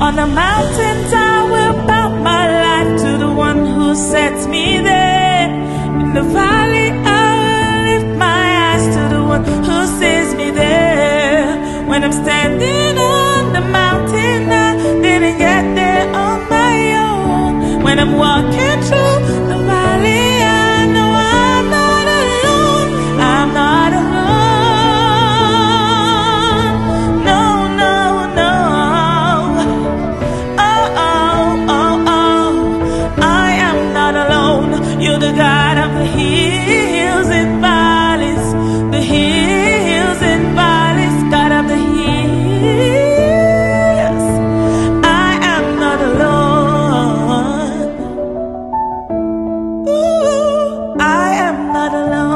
On the mountain I will bow my life to the one who sets me there. In the valley I will lift my eyes to the one who sees me there. When I'm standing on the mountain, I didn't get there on my own. When I'm walking through not alone.